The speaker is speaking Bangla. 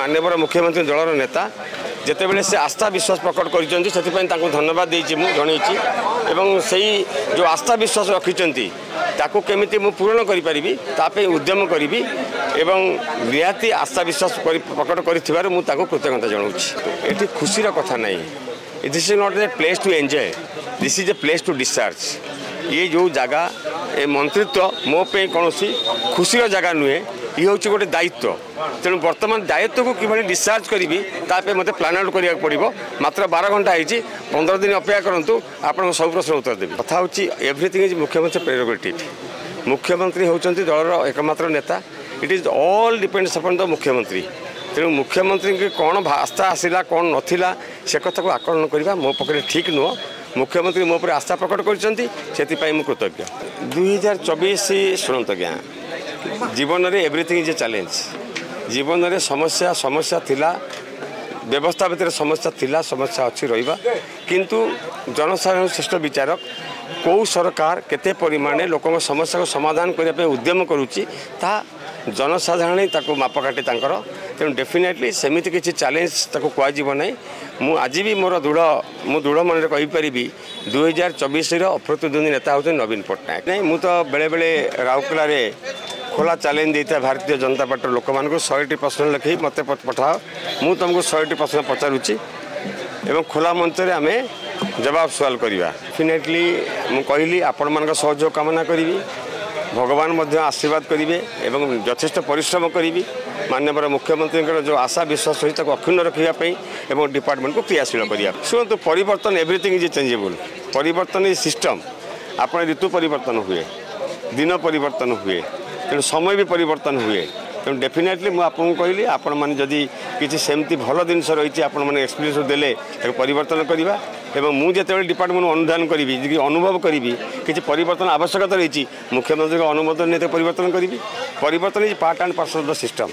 মানবর মুখ্যমন্ত্রী দলর নেতা যেতবে সে আস্থা বিশ্বাস প্রকট করছেন সেপা তাঁর ধন্যবাদ দিয়েছি মু জনাইছি এবং সেই যে আস্থা বিশ্বাস রাখিছেন তাকে কেমিতি মু পূরণ করিপারি তাপে উদ্যম করিবি এবং নিহতি আস্থা বিশ্বাস প্রকট করিবার মু তাকে কৃতজ্ঞতা জনাওছি এটি খুশির কথা নাই this is not a place to enjoy this is a place to discharge ইয়ে যে জায়গা এ মন্ত্রিত্ব মো পাই কোণী খুশির জায়গা নুহে ଇଏ ହେଉଛି ଗୋଟେ ଦାୟିତ୍ୱ ତେଣୁ ବର୍ତ୍ତମାନ ଦାୟିତ୍ୱକୁ କିଭଳି ଡିସଚାର୍ଜ କରିବି ତା ପାଇଁ ମୋତେ ପ୍ଲାନ୍ ଆଉଟ୍ କରିବାକୁ ପଡ଼ିବ ମାତ୍ର ବାର ଘଣ୍ଟା ହେଇଛି ପନ୍ଦର ଦିନ ଅପେକ୍ଷା କରନ୍ତୁ ଆପଣଙ୍କ ସବୁ ପ୍ରଶ୍ନର ଉତ୍ତର ଦେବି କଥା ହେଉଛି ଏଭ୍ରିଥିଙ୍ଗ ଇଜ୍ ମୁଖ୍ୟମନ୍ତ୍ରୀ ପ୍ରେରୋଗେଟିଭ୍ ମୁଖ୍ୟମନ୍ତ୍ରୀ ହେଉଛନ୍ତି ଦଳର ଏକମାତ୍ର ନେତା it is all depends upon the ମୁଖ୍ୟମନ୍ତ୍ରୀ ତେଣୁ ମୁଖ୍ୟମନ୍ତ୍ରୀଙ୍କୁ କ'ଣ ଆସ୍ଥା ଆସିଲା କ'ଣ ନଥିଲା ସେ କଥାକୁ ଆକଳନ କରିବା ମୋ ପକ୍ଷରେ ଠିକ୍ ନୁହଁ ମୁଖ୍ୟମନ୍ତ୍ରୀ ମୋ ଉପରେ ଆସ୍ଥା ପ୍ରକଟ କରିଛନ୍ତି ସେଥିପାଇଁ ମୁଁ କୃତଜ୍ଞ ଦୁଇହଜାର ଚବିଶ ଶୁଣନ୍ତୁ ଆଜ୍ଞା ଜୀବନରେ ଏଭ୍ରିଥିଙ୍ଗ ଇଜ୍ ଏ ଚ୍ୟାଲେଞ୍ଜ ଜୀବନରେ ସମସ୍ୟା ସମସ୍ୟା ଥିଲା ବ୍ୟବସ୍ଥା ଭିତରେ ସମସ୍ୟା ଥିଲା ସମସ୍ୟା ଅଛି ରହିବା କିନ୍ତୁ ଜନସାଧାରଣ ଶ୍ରେଷ୍ଠ ବିଚାରକ କେଉଁ ସରକାର କେତେ ପରିମାଣରେ ଲୋକଙ୍କ ସମସ୍ୟାକୁ ସମାଧାନ କରିବା ପାଇଁ ଉଦ୍ୟମ କରୁଛି ତାହା ଜନସାଧାରଣ ହିଁ ତାକୁ ମାପକାଟି ତାଙ୍କର ତେଣୁ ଡେଫିନେଟଲି ସେମିତି କିଛି ଚ୍ୟାଲେଞ୍ଜ ତାକୁ କୁହାଯିବ ନାହିଁ ମୁଁ ଆଜି ବି ମୋର ଦୃଢ଼ ମୁଁ ଦୃଢ଼ ମନରେ କହିପାରିବି ଦୁଇହଜାର ଚବିଶର ଅପ୍ରତିଦ୍ୱନ୍ଦ୍ୱୀ ନେତା ହେଉଛନ୍ତି ନବୀନ ପଟ୍ଟନାୟକ ନାହିଁ ମୁଁ ତ ବେଳେବେଳେ ରାଉରକେଲାରେ খোলা চ্যালেঞ্জ দিয়ে ভারতীয় জনতা পার্টির লোক মানুষ শহেটি প্রশ্ন লেখি মতো পঠাও মু তুমি শহেটি প্রশ্ন পচারুচি এবং খোলা মঞ্চে আমি জবাব সুয়াল করা ডেফিনেটলি মু কহিলি মান সহযোগ কামনা করি ভগবান মধ্যে আশীর্বাদ করবে এবং যথেষ্ট পরিশ্রম করবি মাননীয় মুখ্যমন্ত্রী যে আশা বিশ্বাস রয়েছে তাকে অক্ষুণ্ণ রাখা এবং ଏବଂ ক্রিয়াশীল করা କରିବା পরিবর্তন এভ্রিথিং ইজ ଇଜ୍ ଚେଞ୍ଜେବୁଲ୍ ପରିବର୍ତ୍ତନ ଇଜ୍ ସିଷ୍ଟମ୍ ଆପଣ ଋତୁ ପରିବର୍ତ୍ତନ ହୁଏ ଦିନ ପରିବର୍ତ୍ତନ ହୁଏ ତେଣୁ ସମୟ ବି ପରିବର୍ତ୍ତନ ହୁଏ ତେଣୁ ଡେଫିନେଟଲି ମୁଁ ଆପଣଙ୍କୁ କହିଲି ଆପଣମାନେ ଯଦି କିଛି ସେମିତି ଭଲ ଜିନିଷ ରହିଛି ଆପଣମାନେ ଏକ୍ସପିରିଏନ୍ସ ଦେଲେ ତାକୁ ପରିବର୍ତ୍ତନ କରିବା ଏବଂ ମୁଁ ଯେତେବେଳେ ଡିପାର୍ଟମେଣ୍ଟ ଅନୁଧ୍ୟାନ କରିବି ଯଦି ଅନୁଭବ କରିବି କିଛି ପରିବର୍ତ୍ତନ ଆବଶ୍ୟକତା ରହିଛି ମୁଖ୍ୟମନ୍ତ୍ରୀଙ୍କ ଅନୁମୋଦନ ନେଇ ପରିବର୍ତ୍ତନ କରିବି ପରିବର୍ତ୍ତନ ହେଇଛି part and parcel of the system